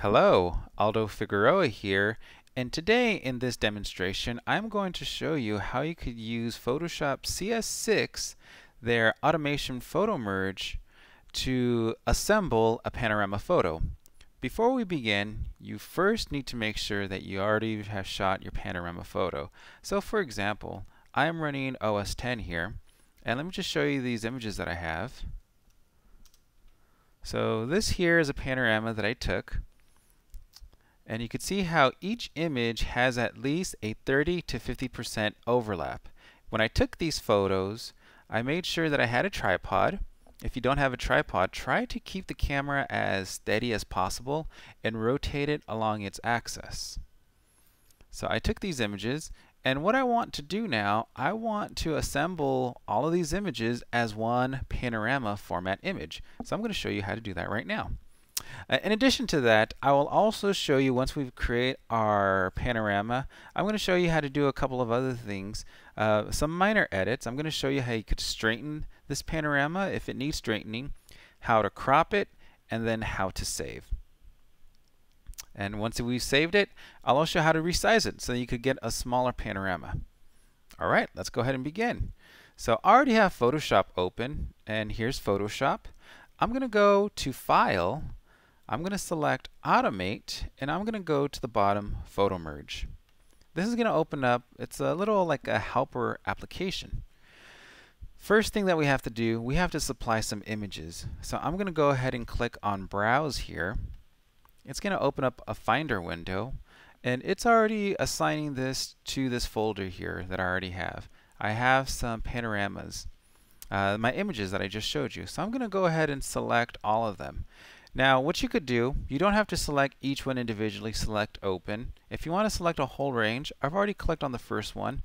Hello, Aldo Figueroa here, and today in this demonstration I'm going to show you how you could use Photoshop CS6, their automation Photomerge, to assemble a panorama photo. Before we begin, you first need to make sure that you already have shot your panorama photo. So for example, I am running OS 10 here, and let me just show you these images that I have. So this here is a panorama that I took and you can see how each image has at least a 30 to 50% overlap. When I took these photos, I made sure that I had a tripod. If you don't have a tripod, try to keep the camera as steady as possible and rotate it along its axis. So I took these images and what I want to do now, I want to assemble all of these images as one panorama format image. So I'm going to show you how to do that right now. Uh, in addition to that, I will also show you once we've create our panorama, I'm going to show you how to do a couple of other things. Uh, some minor edits. I'm going to show you how you could straighten this panorama if it needs straightening, how to crop it, and then how to save. And once we've saved it, I'll also show how to resize it so you could get a smaller panorama. All right, let's go ahead and begin. So I already have Photoshop open, and here's Photoshop. I'm going to go to File, I'm going to select Automate, and I'm going to go to the bottom Photomerge. This is going to open up, it's a little like a helper application. First thing that we have to do, we have to supply some images. So I'm going to go ahead and click on Browse here. It's going to open up a Finder window, and it's already assigning this to this folder here that I already have. I have some panoramas, uh, my images that I just showed you. So I'm going to go ahead and select all of them. Now what you could do, you don't have to select each one individually, select open. If you want to select a whole range, I've already clicked on the first one.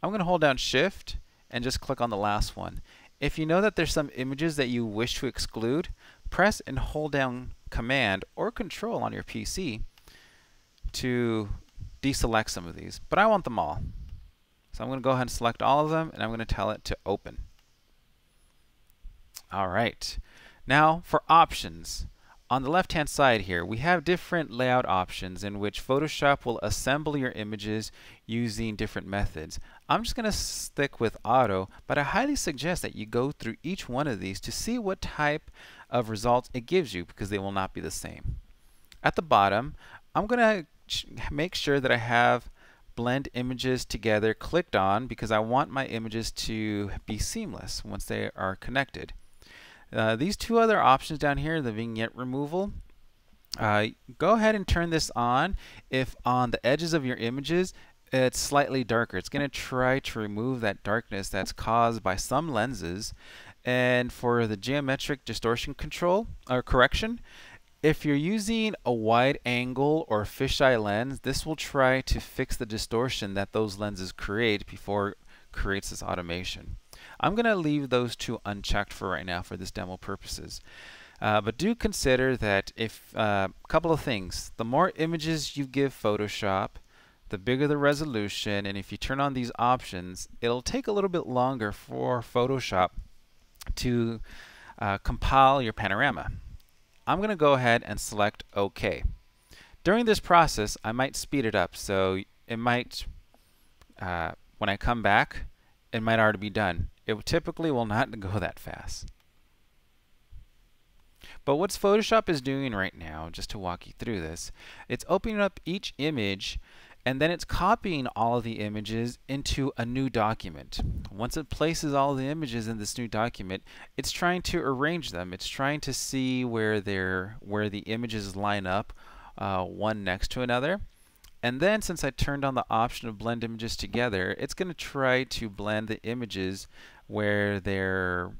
I'm going to hold down shift and just click on the last one. If you know that there's some images that you wish to exclude, press and hold down command or control on your PC to deselect some of these. But I want them all. So I'm going to go ahead and select all of them and I'm going to tell it to open. Alright. Now for options on the left hand side here we have different layout options in which Photoshop will assemble your images using different methods. I'm just going to stick with auto but I highly suggest that you go through each one of these to see what type of results it gives you because they will not be the same. At the bottom I'm going to make sure that I have blend images together clicked on because I want my images to be seamless once they are connected. Uh, these two other options down here, the vignette removal, uh, go ahead and turn this on if on the edges of your images it's slightly darker. It's going to try to remove that darkness that's caused by some lenses. And for the geometric distortion control or correction, if you're using a wide angle or fisheye lens, this will try to fix the distortion that those lenses create before it creates this automation. I'm going to leave those two unchecked for right now for this demo purposes. Uh, but do consider that if a uh, couple of things, the more images you give Photoshop, the bigger the resolution, and if you turn on these options, it'll take a little bit longer for Photoshop to uh, compile your panorama. I'm going to go ahead and select OK. During this process, I might speed it up, so it might, uh, when I come back, it might already be done. It typically will not go that fast. But what Photoshop is doing right now, just to walk you through this, it's opening up each image and then it's copying all of the images into a new document. Once it places all the images in this new document, it's trying to arrange them. It's trying to see where they're where the images line up uh, one next to another. And then since I turned on the option of blend images together, it's going to try to blend the images where they're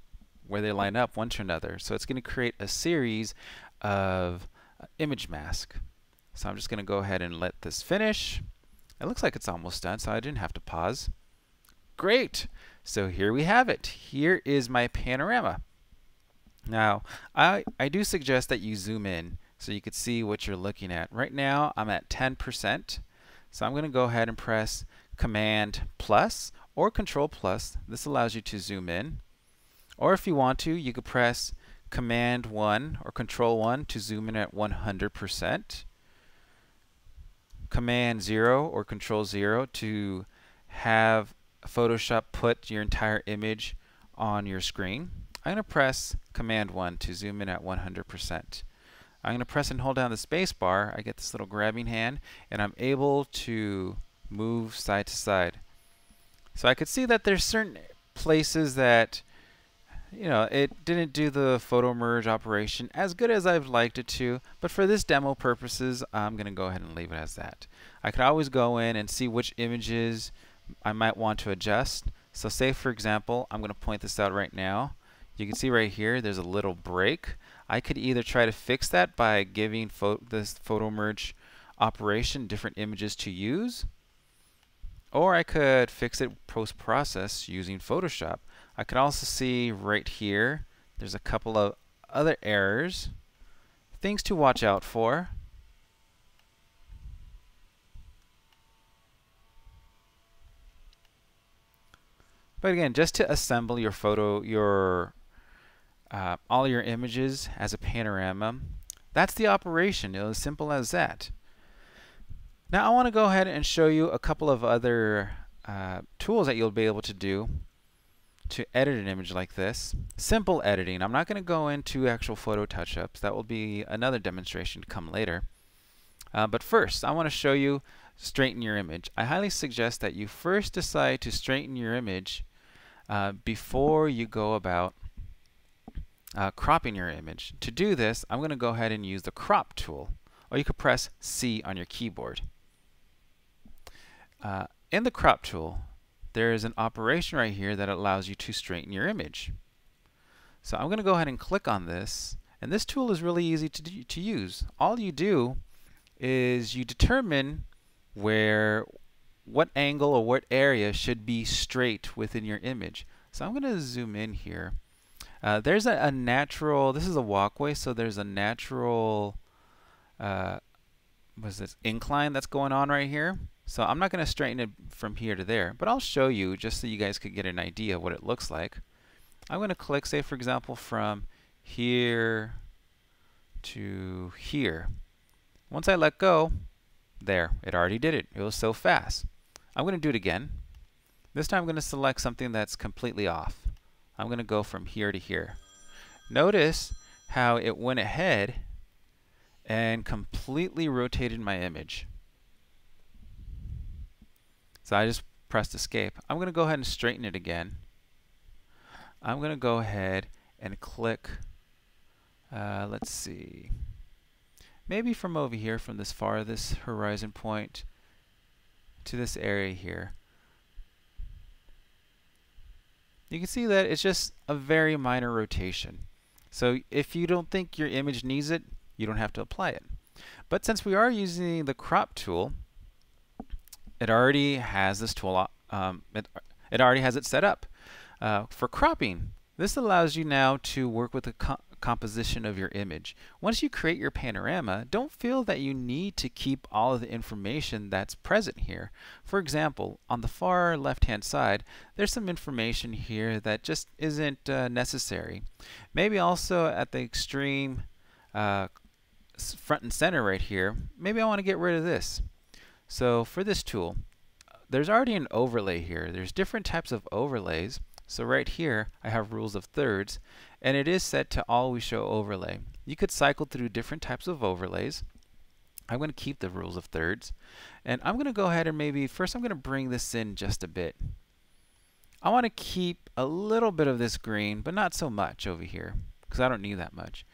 where they line up one to another. So it's going to create a series of uh, image mask. So I'm just going to go ahead and let this finish. It looks like it's almost done, so I didn't have to pause. Great! So here we have it. Here is my panorama. Now, I, I do suggest that you zoom in so you can see what you're looking at. Right now, I'm at 10%. So I'm going to go ahead and press Command plus or Control plus. This allows you to zoom in. Or if you want to, you could press Command 1 or Control 1 to zoom in at 100%. Command 0 or Control 0 to have Photoshop put your entire image on your screen. I'm going to press Command 1 to zoom in at 100%. I'm going to press and hold down the space bar. I get this little grabbing hand and I'm able to move side to side. So I could see that there's certain places that you know, it didn't do the Photomerge operation as good as I've liked it to, but for this demo purposes, I'm going to go ahead and leave it as that. I could always go in and see which images I might want to adjust. So say, for example, I'm going to point this out right now. You can see right here, there's a little break. I could either try to fix that by giving pho this Photomerge operation different images to use, or I could fix it post-process using Photoshop. I can also see right here, there's a couple of other errors, things to watch out for. But again, just to assemble your photo, your uh, all your images as a panorama, that's the operation. It's as simple as that. Now I want to go ahead and show you a couple of other uh, tools that you'll be able to do to edit an image like this. Simple editing. I'm not going to go into actual photo touch-ups. That will be another demonstration to come later. Uh, but first, I want to show you straighten your image. I highly suggest that you first decide to straighten your image uh, before you go about uh, cropping your image. To do this, I'm going to go ahead and use the crop tool, or you could press C on your keyboard. Uh, in the crop tool, there is an operation right here that allows you to straighten your image. So I'm going to go ahead and click on this and this tool is really easy to, to use. All you do is you determine where what angle or what area should be straight within your image. So I'm going to zoom in here. Uh, there's a, a, natural, this is a walkway, so there's a natural, uh, was this, incline that's going on right here. So I'm not going to straighten it from here to there, but I'll show you just so you guys could get an idea of what it looks like. I'm going to click, say for example, from here to here. Once I let go, there, it already did it. It was so fast. I'm going to do it again. This time I'm going to select something that's completely off. I'm going to go from here to here. Notice how it went ahead and completely rotated my image. So I just pressed escape. I'm going to go ahead and straighten it again. I'm going to go ahead and click, uh, let's see, maybe from over here, from this farthest horizon point to this area here. You can see that it's just a very minor rotation. So if you don't think your image needs it, you don't have to apply it. But since we are using the crop tool, it already has this tool, um, it, it already has it set up. Uh, for cropping, this allows you now to work with the co composition of your image. Once you create your panorama, don't feel that you need to keep all of the information that's present here. For example, on the far left hand side, there's some information here that just isn't uh, necessary. Maybe also at the extreme uh, front and center right here, maybe I want to get rid of this. So for this tool, there's already an overlay here. There's different types of overlays. So right here, I have rules of thirds, and it is set to always show overlay. You could cycle through different types of overlays. I'm going to keep the rules of thirds, and I'm going to go ahead and maybe, first I'm going to bring this in just a bit. I want to keep a little bit of this green, but not so much over here, because I don't need that much.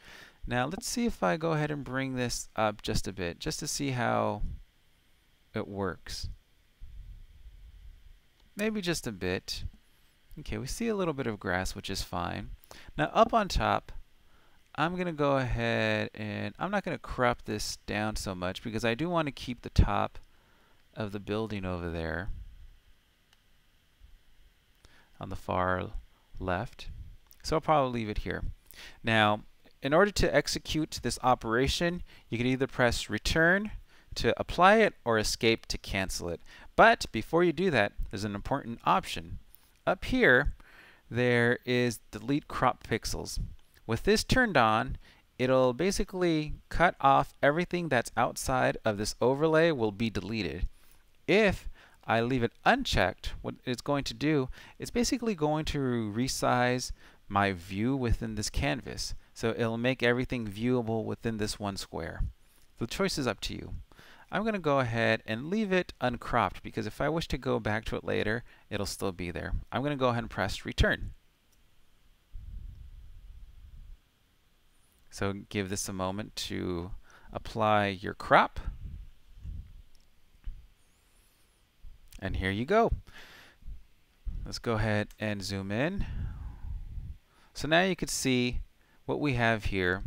Now let's see if I go ahead and bring this up just a bit, just to see how it works. Maybe just a bit. Okay, we see a little bit of grass, which is fine. Now up on top, I'm going to go ahead and I'm not going to crop this down so much because I do want to keep the top of the building over there on the far left. So I'll probably leave it here. Now, in order to execute this operation, you can either press return to apply it or escape to cancel it. But before you do that, there's an important option. Up here, there is delete crop pixels. With this turned on, it'll basically cut off everything that's outside of this overlay will be deleted. If I leave it unchecked, what it's going to do, it's basically going to resize my view within this canvas. So it'll make everything viewable within this one square. The choice is up to you. I'm going to go ahead and leave it uncropped because if I wish to go back to it later, it'll still be there. I'm going to go ahead and press return. So give this a moment to apply your crop. And here you go. Let's go ahead and zoom in. So now you can see what we have here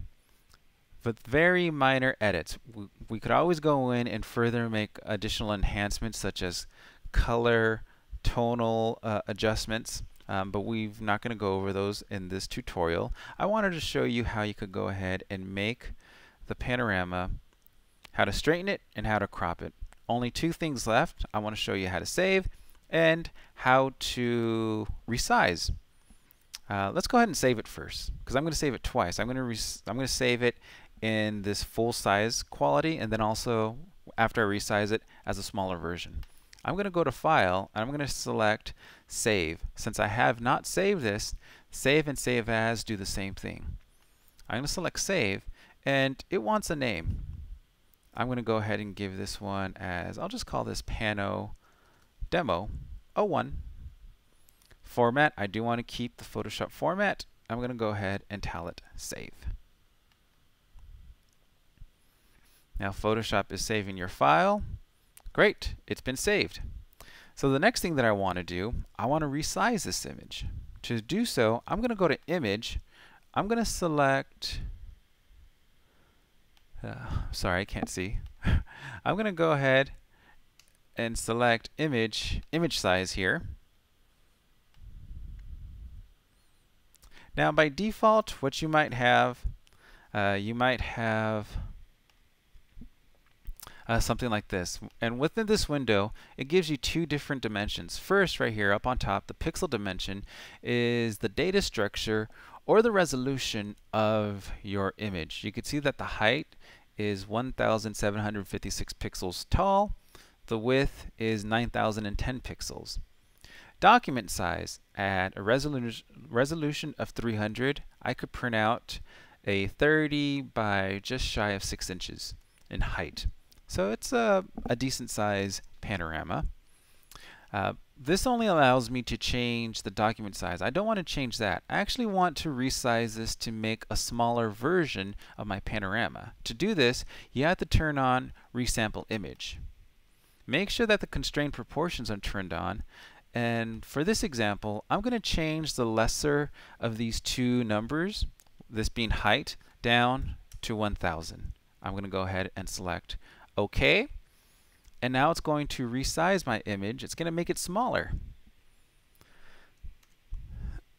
with very minor edits. We, we could always go in and further make additional enhancements such as color, tonal uh, adjustments, um, but we're not going to go over those in this tutorial. I wanted to show you how you could go ahead and make the panorama, how to straighten it, and how to crop it. Only two things left. I want to show you how to save and how to resize. Uh, let's go ahead and save it first because I'm going to save it twice. I'm going to I'm going to save it in this full size quality and then also after I resize it as a smaller version. I'm going to go to File and I'm going to select Save. Since I have not saved this, Save and Save As do the same thing. I'm going to select Save and it wants a name. I'm going to go ahead and give this one as, I'll just call this Pano Demo 01. Format, I do want to keep the Photoshop format. I'm going to go ahead and tell it Save. Now Photoshop is saving your file. Great, it's been saved. So the next thing that I want to do, I want to resize this image. To do so, I'm going to go to Image. I'm going to select, uh, sorry, I can't see. I'm going to go ahead and select Image, Image Size here. Now by default, what you might have, uh, you might have uh, something like this. And within this window, it gives you two different dimensions. First, right here up on top, the pixel dimension is the data structure or the resolution of your image. You can see that the height is 1,756 pixels tall. The width is 9,010 pixels. Document size at a resolu resolution of 300, I could print out a 30 by just shy of 6 inches in height. So it's a, a decent size panorama. Uh, this only allows me to change the document size. I don't want to change that. I actually want to resize this to make a smaller version of my panorama. To do this, you have to turn on resample image. Make sure that the constrained proportions are turned on. And for this example, I'm going to change the lesser of these two numbers, this being height, down to 1000. I'm going to go ahead and select OK. And now it's going to resize my image. It's going to make it smaller.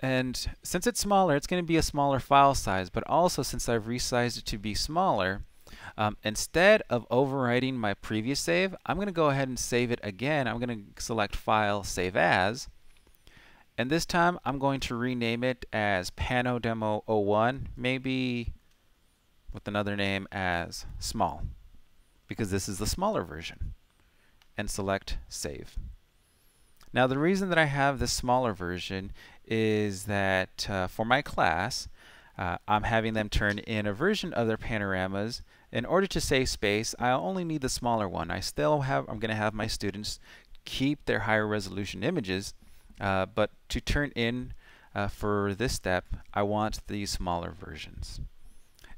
And since it's smaller, it's going to be a smaller file size. But also, since I've resized it to be smaller, um, instead of overwriting my previous save, I'm going to go ahead and save it again. I'm going to select File, Save As. And this time, I'm going to rename it as PanoDemo 01, maybe with another name as Small because this is the smaller version and select save. Now the reason that I have this smaller version is that uh, for my class uh, I'm having them turn in a version of their panoramas. In order to save space I only need the smaller one. I still have I'm going to have my students keep their higher resolution images uh, but to turn in uh, for this step I want the smaller versions.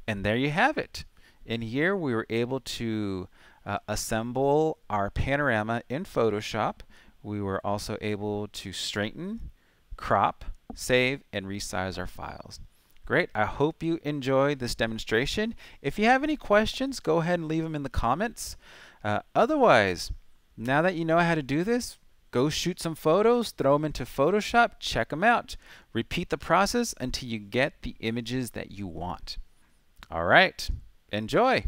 And there you have it. In here we were able to uh, assemble our panorama in Photoshop. We were also able to straighten, crop, save, and resize our files. Great. I hope you enjoyed this demonstration. If you have any questions, go ahead and leave them in the comments. Uh, otherwise, now that you know how to do this, go shoot some photos, throw them into Photoshop, check them out. Repeat the process until you get the images that you want. All right. Enjoy!